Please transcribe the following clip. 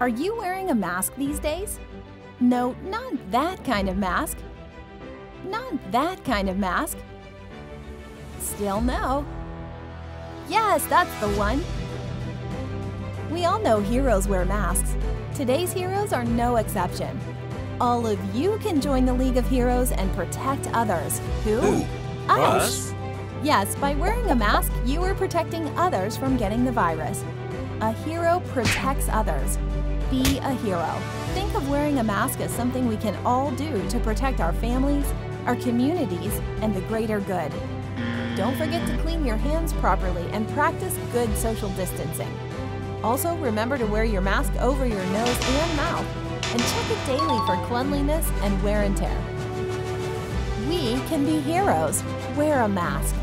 Are you wearing a mask these days? No, not that kind of mask. Not that kind of mask. Still no. Yes, that's the one. We all know heroes wear masks. Today's heroes are no exception. All of you can join the League of Heroes and protect others. Who? Who? Us? Yes, by wearing a mask, you are protecting others from getting the virus. A hero protects others. Be a hero. Think of wearing a mask as something we can all do to protect our families, our communities, and the greater good. Don't forget to clean your hands properly and practice good social distancing. Also, remember to wear your mask over your nose and mouth, and check it daily for cleanliness and wear and tear. We can be heroes. Wear a mask.